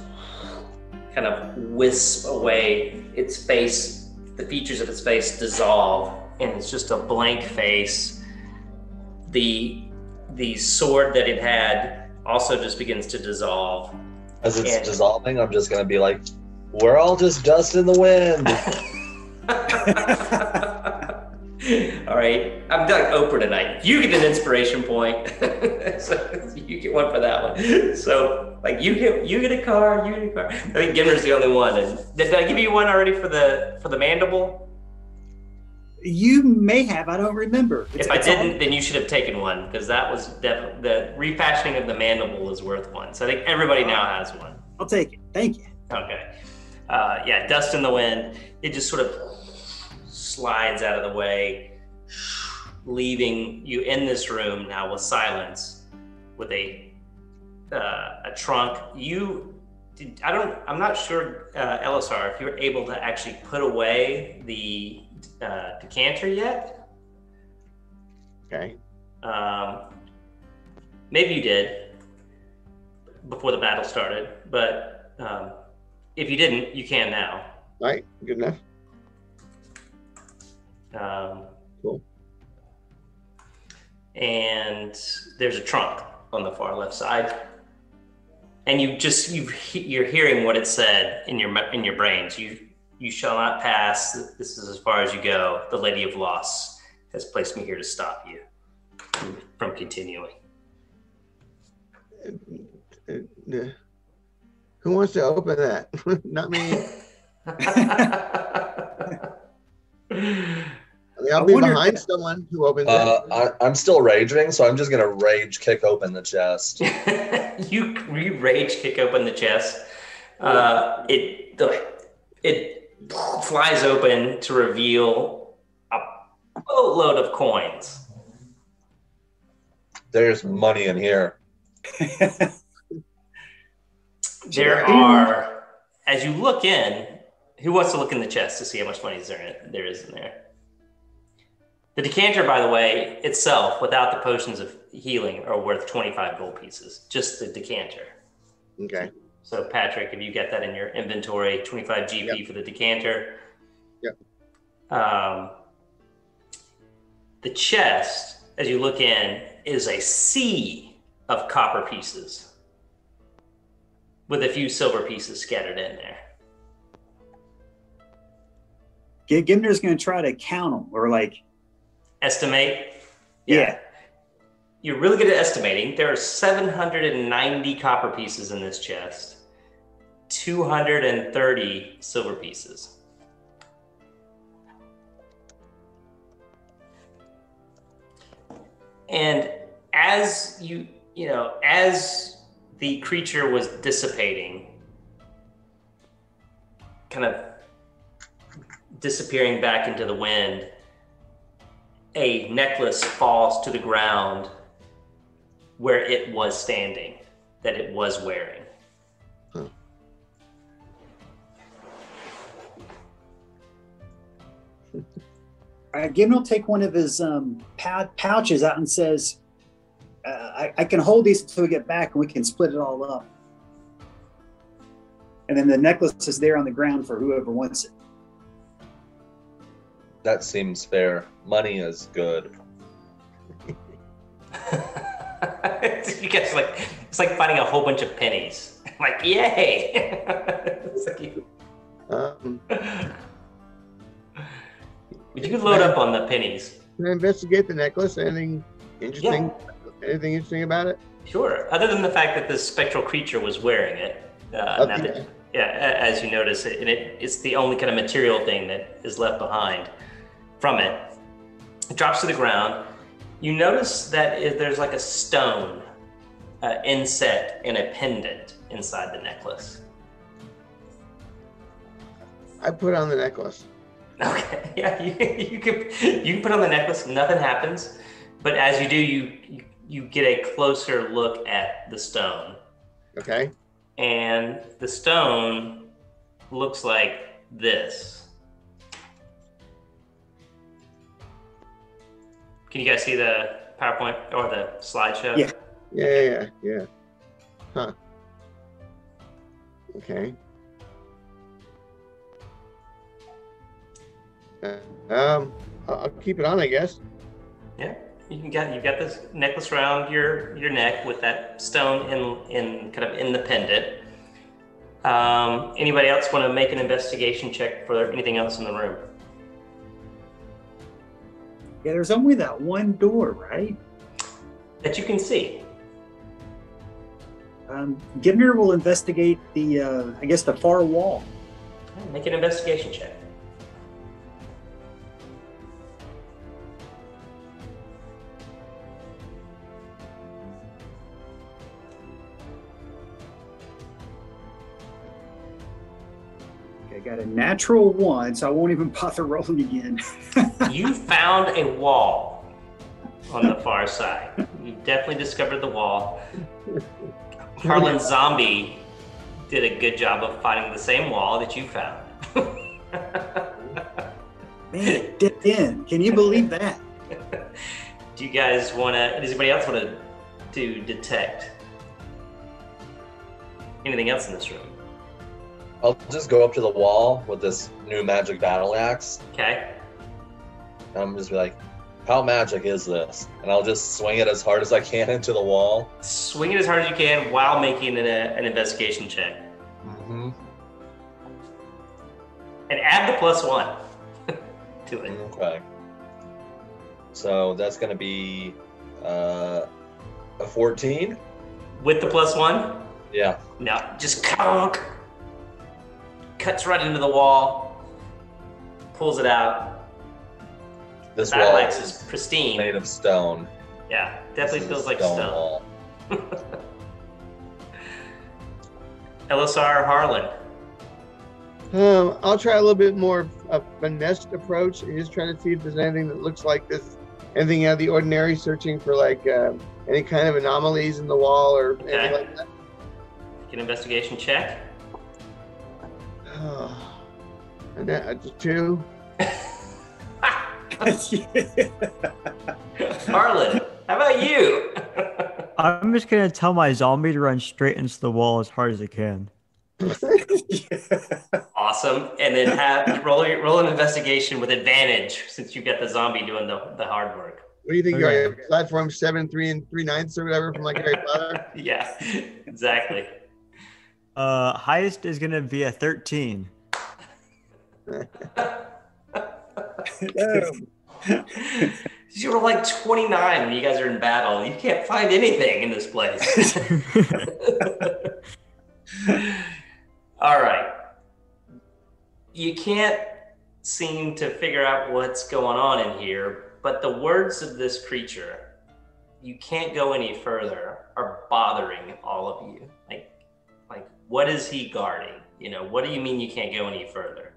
kind of wisp away. Its face, the features of its face dissolve, and it's just a blank face the the sword that it had also just begins to dissolve. As it's Yeah. dissolving, I'm just going to be like, we're all just dust in the wind. [laughs] all right, I'm like Oprah tonight. You get an inspiration point, [laughs] so you get one for that one. So like you get you get a car, you get a car. I think Gimner's the only one. And did I give you one already for the for the mandible? You may have. I don't remember. It's- if I didn't, then you should have taken one because that was definitely the refashioning of the mandible is worth one. So I think everybody now has one. I'll take it. Thank you. Okay. Uh, yeah, dust in the wind. It just sort of slides out of the way, leaving you in this room now with silence, with a uh, a trunk. You, I don't, I'm not sure, uh, Elisar, if you were able to actually put away the uh, decanter yet. Okay. Um, maybe you did before the battle started, but um, if you didn't, you can now. All right. Good enough. Um, Cool. And there's a trunk on the far left side, and you just you you're hearing what it said in your in your brains. You you shall not pass. This is as far as you go. The Lady of Loss has placed me here to stop you from continuing. [laughs] Who wants to open that? [laughs] Not me. [laughs] I mean, I'll I be wonder- behind someone who opens Uh, it. I, I'm still raging, so I'm just going to rage kick open the chest. you you rage kick open the chest. Uh, it it flies open to reveal a boatload of coins. There's money in here. [laughs] There are, as you look in, who wants to look in the chest to see how much money is there, in, there is in there? The decanter, by the way, itself, without the potions of healing, are worth 25 gold pieces. Just the decanter. Okay. So, Patrick, if you get that in your inventory, 25 GP for the decanter. Yep. Um, the chest, as you look in, is a sea of copper pieces with a few silver pieces scattered in there. G- Gimner's going to try to count them or like, Estimate. yeah. You're really good at estimating. There are 790 copper pieces in this chest, 230 silver pieces. And as you, you know, as the creature was dissipating, kind of disappearing back into the wind, a necklace falls to the ground where it was standing, that it was wearing. Uh, Gideon will take one of his um, pouches out and says, uh, I, I, can hold these until we get back and we can split it all up. And then the necklace is there on the ground for whoever wants it. That seems fair. Money is good. [laughs] you guys like it's like finding a whole bunch of pennies. [laughs] like, yay! [laughs] like, um, you could load up on the pennies. Can I investigate the necklace? Anything interesting? Yeah. Anything interesting about it? Sure. Other than the fact that this spectral creature was wearing it. Uh, okay. that, yeah, as you notice, it, and it, it's the only kind of material thing that is left behind from it. It drops to the ground. You notice that there's like a stone uh, inset in a pendant inside the necklace. I put on the necklace. [laughs] Okay, yeah, you, you can you can put on the necklace. Nothing happens, but as you do, you, you you get a closer look at the stone. Okay. And the stone looks like this. Can you guys see the PowerPoint or the slideshow? Yeah. Yeah, yeah, yeah. Huh. Okay. Um, I'll keep it on, I guess. Yeah, you can get you've got this necklace around your your neck with that stone in in kind of in the pendant. Um, anybody else want to make an investigation check for anything else in the room? Yeah, there's only that one door, right? That you can see. Um, Gimner will investigate the, uh, I guess, the far wall. Make an investigation check. Got a natural one, so I won't even bother rolling again. [laughs] you found a wall on the far side. You definitely discovered the wall. Harlan [laughs] Zombie did a good job of finding the same wall that you found. [laughs] Man, it dipped in. Can you believe that? Do you guys want to? Does anybody else want to to detect anything else in this room? I'll just go up to the wall with this new magic battle axe. Okay. And I'm just be like, how magic is this? And I'll just swing it as hard as I can [laughs] into the wall. Swing it as hard as you can while making an, an investigation check. Mm-hmm. And add the plus one [laughs] to it. Okay. So that's going to be uh, a 14. With the plus one? Yeah. No, just conk cuts right into the wall, pulls it out. This wall is pristine. Made of stone. Yeah, definitely feels like stone. stone. Elisar [laughs] Harlan. Um, I'll try a little bit more of a finessed approach and just try to see if there's anything that looks like this, anything out of the ordinary, searching for like uh, any kind of anomalies in the wall or okay. anything like that. Get an investigation check. [sighs] and that, just two. [laughs] Harlan, how about you? [laughs] I'm just gonna tell my zombie to run straight into the wall as hard as it can. [laughs] awesome, and then have roll roll an investigation with advantage since you got the zombie doing the, the hard work. What do you think? Okay. You're platform seven, three, and three ninths or whatever from like Harry Potter. yeah, exactly. Uh, highest is gonna be a thirteen. [laughs] you were like 29 when you guys are in battle. You can't find anything in this place. [laughs] All right. You can't seem to figure out what's going on in here, but the words of this creature, you can't go any further, are bothering all of you. What is he guarding? You know, what do you mean you can't go any further?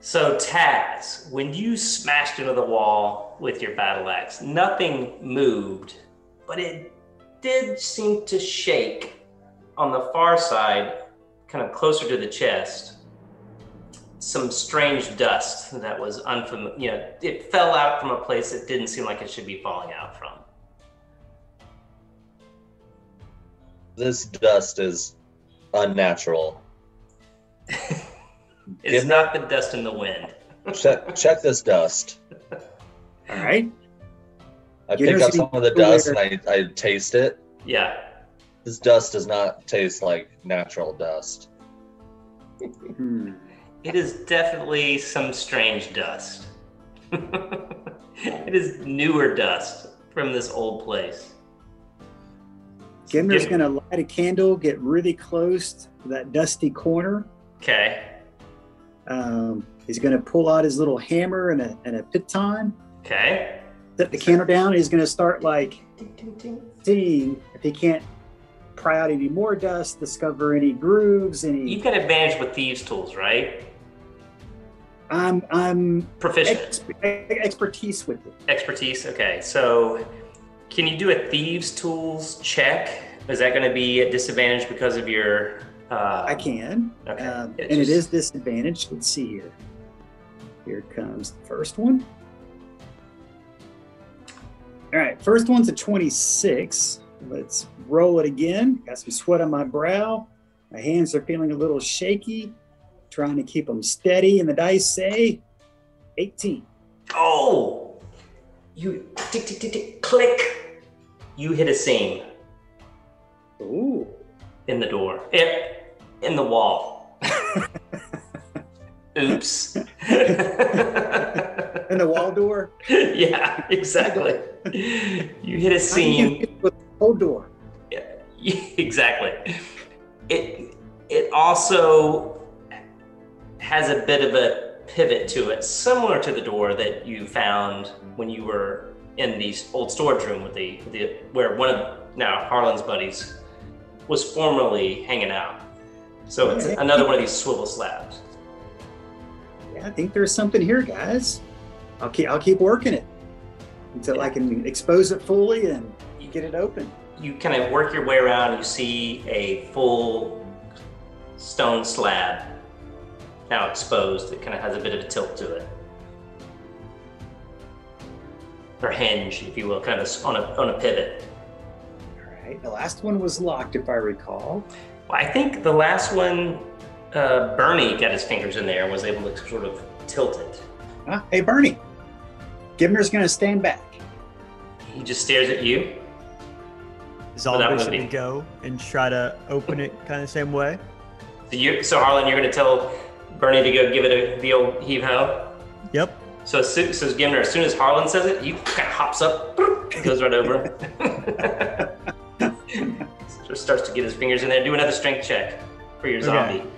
So, Taz, when you smashed into the wall with your battle axe, nothing moved, but it did seem to shake on the far side, kind of closer to the chest. some strange dust that was unfamiliar. You know, it fell out from a place that didn't seem like it should be falling out from. This dust is unnatural. [laughs] it's not the dust in the wind. check, check this dust. All right. I pick up some of the dust and I, I taste it. Yeah. This dust does not taste like natural dust. Hmm. It is definitely some strange dust. [laughs] it is newer dust from this old place. Gimner's going to light a candle, get really close to that dusty corner. Okay. Um, he's going to pull out his little hammer and a, and a piton. Okay. Set the candle down. He's going to start like seeing if he can't pry out any more dust, discover any grooves, any. You've got advantage with thieves' tools, right? I'm I'm proficient. Ex- expertise with it. Expertise. Okay, so can you do a thieves' tools check? Is that going to be a disadvantage because of your? Uh... I can. Okay. Um, and just... it is disadvantage. Let's see here. Here comes the first one. All right, first one's a 26. Let's roll it again. Got some sweat on my brow. My hands are feeling a little shaky trying to keep them steady. And the dice say 18. Oh, you tick, tick, tick, tick, click. You hit a seam. Ooh. In the door. In, in the wall. [laughs] Oops. in the wall door? [laughs] yeah, exactly. You hit a seam. With the whole door. Yeah, [laughs] exactly. It it also has a bit of a pivot to it, similar to the door that you found when you were in the old storage room with the, the where one of now Harlan's buddies was formerly hanging out. So it's another one of these swivel slabs. Yeah, I think there's something here, guys. I'll keep I'll keep working it until yeah. I can expose it fully and you get it open. You kind of work your way around. You see a full stone slab now exposed. It kind of has a bit of a tilt to it. Or hinge, if you will, kind of on a, on a pivot. All right. The last one was locked, if I recall. Well, I think the last one, uh, Bernie got his fingers in there and was able to sort of tilt it. Huh? Hey, Bernie. Gimner's going to stand back. He just stares at you. Zombie should go and try to open it kind of the same way. So, you, so Harlan, you're going to tell Bernie to go give it a, the old heave ho? Yep. So, so Gimner, as soon as Harlan says it, he kind of hops up, goes right over. [laughs] so starts to get his fingers in there. Do another strength check for your zombie. Okay.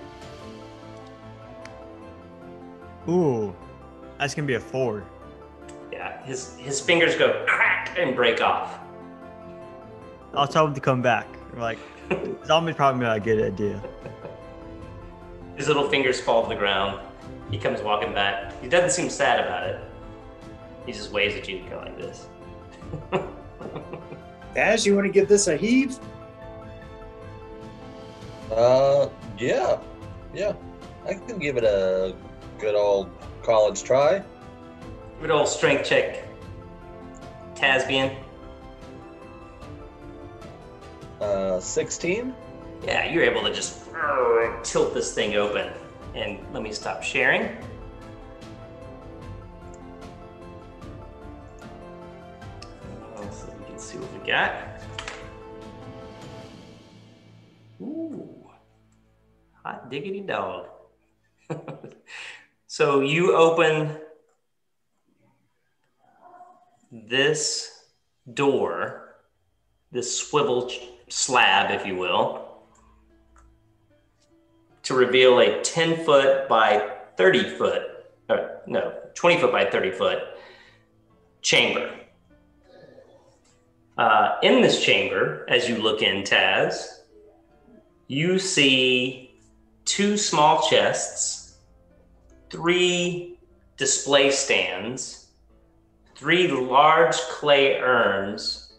Ooh, that's gonna be a four. Yeah, his his fingers go crack and break off. I'll tell him to come back. like, [laughs] zombie's probably not a good idea. His little fingers fall to the ground. He comes walking back. He doesn't seem sad about it. He just waves at you go like this. [laughs] Taz, you want to give this a heave? Uh, yeah, yeah. I can give it a good old college try. Good old strength check. Tasbian. Uh, 16? Yeah, you're able to just tilt this thing open. And let me stop sharing. So we can see what we got. Ooh, hot diggity dog. [laughs] so you open this door, this swivel slab, if you will, to reveal a 10 foot by 30 foot, or no, 20 foot by 30 foot chamber. Uh, in this chamber, as you look in, Taz, you see two small chests, three display stands, three large clay urns,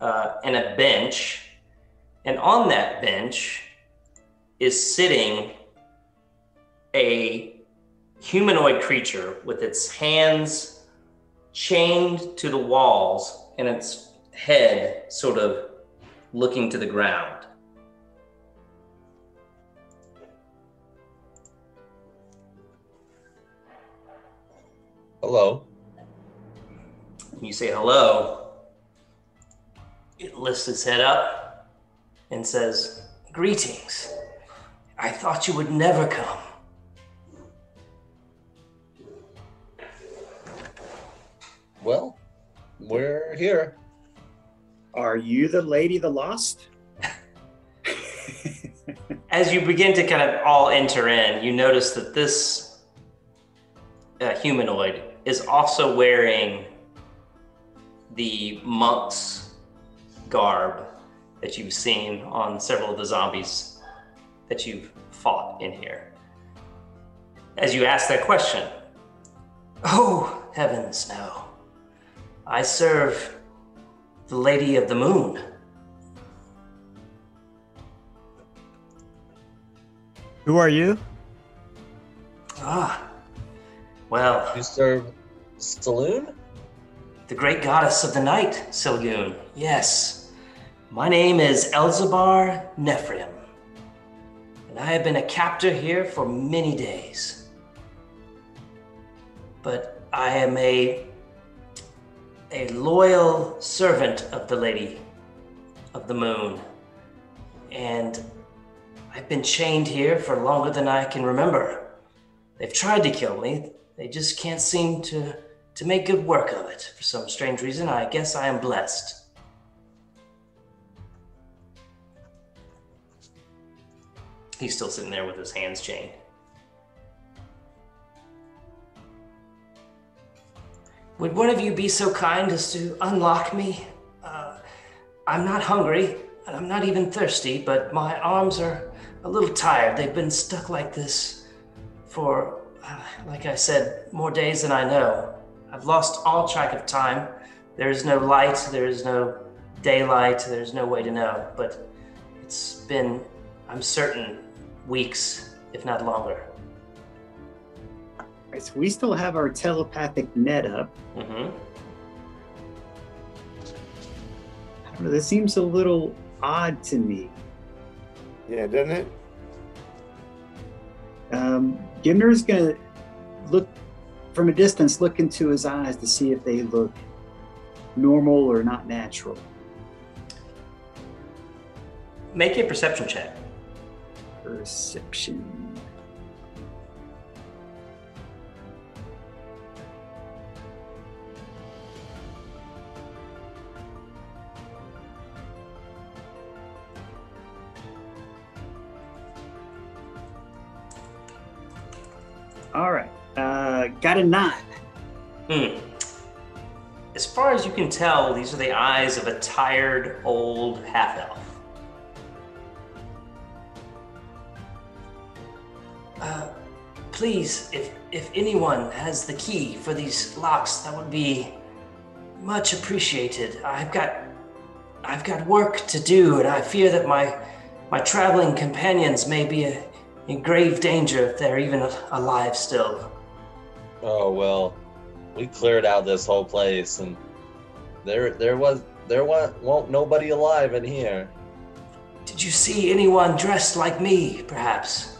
uh, and a bench. And on that bench is sitting a humanoid creature with its hands chained to the walls and its head sort of looking to the ground. Hello. You say hello. It lifts its head up and says, Greetings. I thought you would never come. Well, we're here. Are you the lady the lost? [laughs] As you begin to kind of all enter in, you notice that this uh, humanoid is also wearing the monk's garb that you've seen on several of the zombies that you've fought in here. As you ask that question, oh, heavens, no. I serve the Lady of the Moon. Who are you? Ah, well. You serve Selûne? The great goddess of the night, Selûne. Yes. My name is Elzabar Nephrim. And I have been a captor here for many days. But I am a a loyal servant of the Lady of the Moon. And I've been chained here for longer than I can remember. They've tried to kill me. They just can't seem to to make good work of it. For some strange reason, I guess I am blessed. He's still sitting there with his hands chained. Would one of you be so kind as to unlock me? Uh, I'm not hungry, and I'm not even thirsty, but my arms are a little tired. They've been stuck like this for, uh, like I said, more days than I know. I've lost all track of time. There is no light, there is no daylight, there's no way to know. But it's been, I'm certain, weeks, if not longer. Right, so we still have our telepathic net up. Mm-hmm. I don't know, this seems a little odd to me. Yeah, doesn't it? Um, Gimner's gonna look from a distance, look into his eyes to see if they look normal or not natural. Make a perception check. Perception. All right. Uh, got a nine. Hmm. As far as you can tell, these are the eyes of a tired old half elf. Uh, please, if if anyone has the key for these locks, that would be much appreciated. I've got I've got work to do, and I fear that my my traveling companions may be a, in grave danger if they're even alive still. Oh well, we cleared out this whole place, and there there was there was won't nobody alive in here. Did you see anyone dressed like me, perhaps?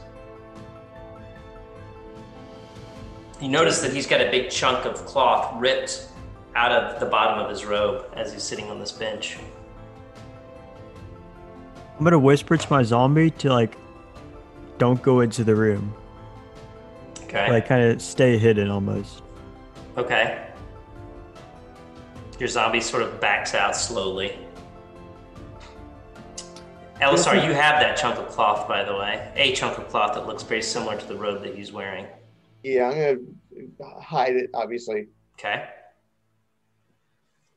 You notice that he's got a big chunk of cloth ripped out of the bottom of his robe as he's sitting on this bench. I'm gonna whisper to my zombie to like, don't go into the room. Okay. Like kind of stay hidden almost. Okay. Your zombie sort of backs out slowly. Elisar, you have that chunk of cloth, by the way. A chunk of cloth that looks very similar to the robe that he's wearing. Yeah, I'm gonna hide it, obviously, Okay.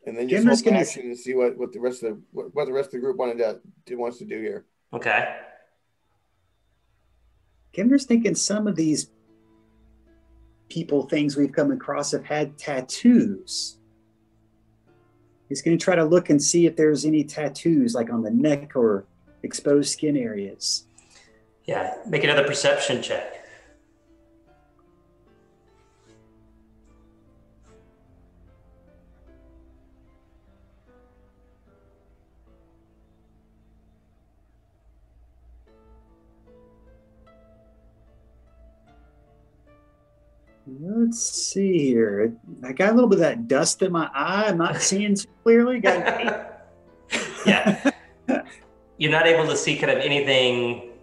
and then just Gimner's hold gonna- action and see what, what the rest of the what, what the rest of the group wanted to do, wants to do here. Okay. Gimner's thinking some of these people, things we've come across, have had tattoos. He's going to try to look and see if there's any tattoos, like on the neck or exposed skin areas. Yeah. Make another perception check. Let's see here. I got a little bit of that dust in my eye. I'm not seeing so clearly. Got [laughs] yeah. You're not able to see kind of anything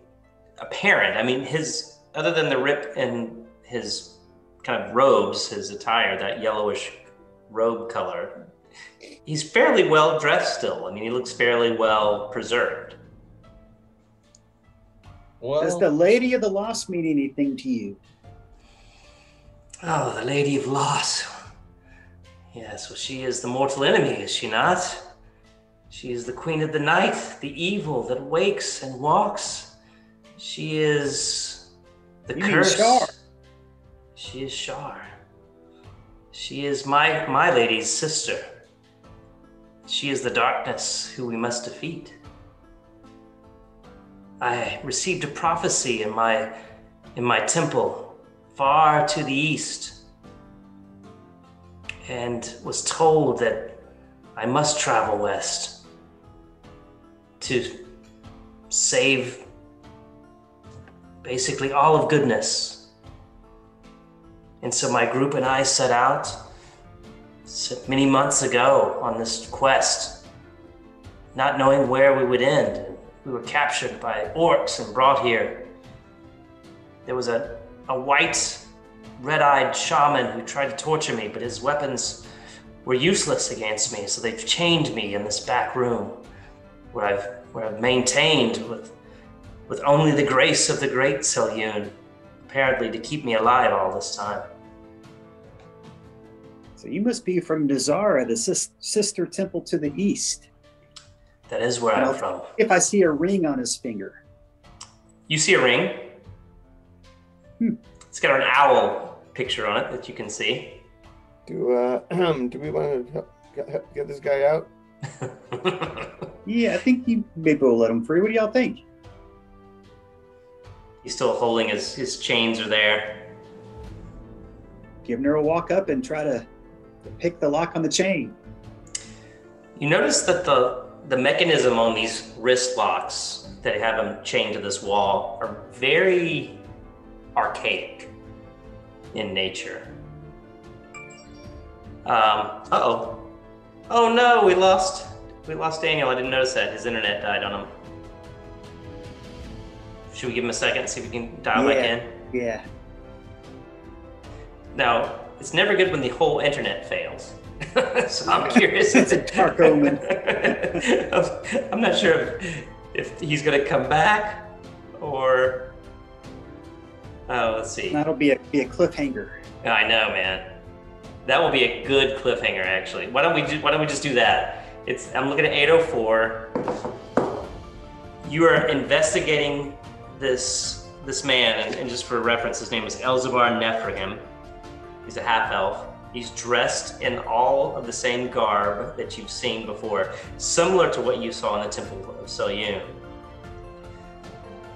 apparent. I mean, his other than the rip in his kind of robes, his attire, that yellowish robe color, he's fairly well dressed still. I mean, he looks fairly well preserved. Well, Does the Lady of the Lost mean anything to you? Oh, the Lady of Lost. Yes, well, she is the mortal enemy, is she not? She is the queen of the night, the evil that wakes and walks. She is the you curse. Shar. She is Shar. She is my my lady's sister. She is the darkness who we must defeat. I received a prophecy in my in my temple far to the east and was told that I must travel west to save basically all of goodness. And so my group and I set out many months ago on this quest, not knowing where we would end. We were captured by orcs and brought here. There was a, a white, red eyed shaman who tried to torture me, but his weapons were useless against me, so they've chained me in this back room where I've, where I've maintained with, with only the grace of the great Selûne, apparently to keep me alive all this time. So you must be from Nazara, the sis- sister temple to the east. That is where I'm from. If I see a ring on his finger. You see a ring? Hmm. It's got an owl picture on it that you can see. Do uh, [clears throat] do we want to help, help get this guy out? [laughs] yeah, I think you maybe we'll let him free. What do y'all think? He's still holding his his chains are there. Give her a walk up and try to pick the lock on the chain. You notice that the the mechanism on these wrist locks that have them chained to this wall are very archaic in nature. Um, oh. Oh no, we lost we lost Daniel. I didn't notice that. His internet died on him. Should we give him a second, see if we can dial yeah, back in? Yeah. Now, it's never good when the whole internet fails. [laughs] so I'm curious. it's a dark omen. [laughs] I'm not sure if, if he's going to come back or. Oh, let's see. That'll be a, be a cliffhanger. I know, man. That will be a good cliffhanger, actually. Why don't we do, Why don't we just do that? It's I'm looking at 804. You are investigating this this man, and, and just for reference, his name is Elzabar Nephrahim. He's a half elf. He's dressed in all of the same garb that you've seen before, similar to what you saw in the Temple of Selûne.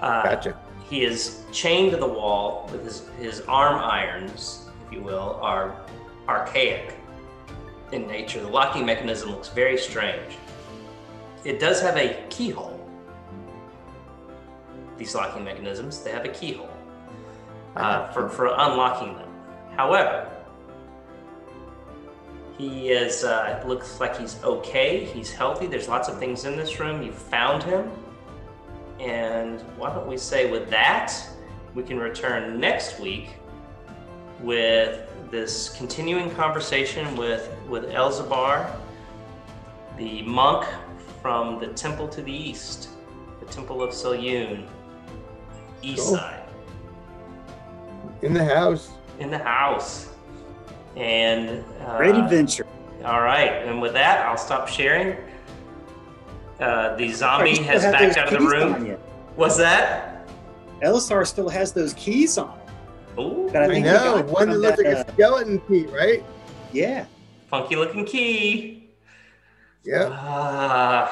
Uh, gotcha. He is chained to the wall with his, his arm irons, if you will, are archaic in nature. The locking mechanism looks very strange. It does have a keyhole. These locking mechanisms, they have a keyhole uh, for, for unlocking them. However, he is uh, looks like he's okay. He's healthy. There's lots of things in this room. You found him, and why don't we say with that, we can return next week with this continuing conversation with with Elzabar, the monk from the temple to the east, the temple of Selûne, east cool. side. In the house in the house. And uh, great adventure. All right, and with that, I'll stop sharing. Uh, the zombie has backed out of the room. What's that? Elisar still has those keys on. Oh, I, I know. One that looks like uh, a skeleton key, right? Yeah. Funky looking key. Yeah. Uh,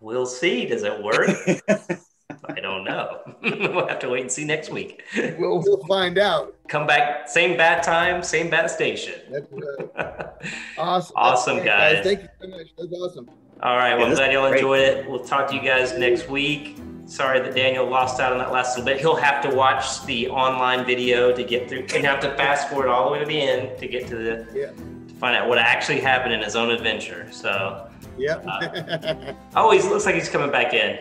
we'll see. Does it work? [laughs] I don't know. [laughs] we'll have to wait and see next week. We'll, we'll find out. Come back, same bat time, same bat station. That's right. [laughs] awesome. Awesome, That's guys. Thank you so much. That's awesome. All right. Well, yeah, I'm glad y'all enjoyed it. We'll talk to you guys next week. sorry that Daniel lost out on that last little bit. He'll have to watch the online video to get through, and have to fast forward all the way to the end to get to the Yeah. to find out what actually happened in his own adventure. So, Yep. Uh, [laughs] oh, he looks like he's coming back in.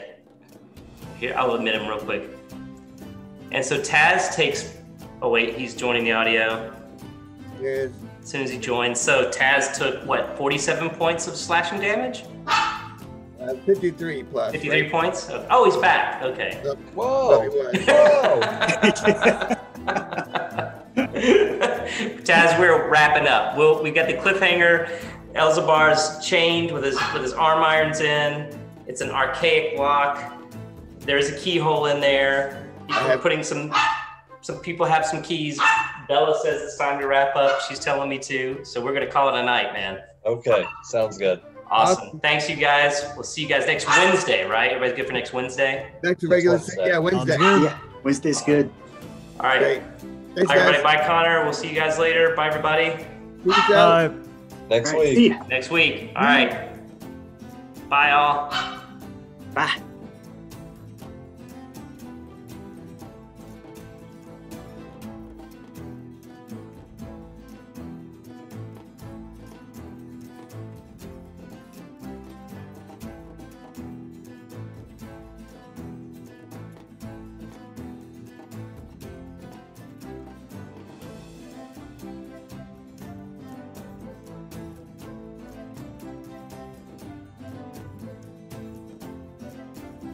Here, I'll admit him real quick. And so Taz takes. Oh wait, he's joining the audio yes. as soon as he joins. So Taz took what, 47 points of slashing damage? Uh, 53 plus. 53 right? points. Oh, he's back. Okay. Whoa! Whoa! [laughs] Taz, we're wrapping up. We'll, we got the cliffhanger. Elzabar's chained with his with his arm irons in. It's an archaic lock. There's a keyhole in there. People are have- putting some some people have some keys. Bella says it's time to wrap up. She's telling me to. So we're gonna call it a night, man. okay, sounds good. Awesome. Thanks, you guys. We'll see you guys next Wednesday, right? Everybody's good for next Wednesday? Back to regular. Wednesday. Yeah, Wednesday. Yeah, Wednesday's good. All right. Great. Thanks, Bye, everybody. Bye, Connor. We'll see you guys later. Bye, everybody. Peace out. Uh, Next All right, week. see ya. Next week. All right. Bye, all. Bye.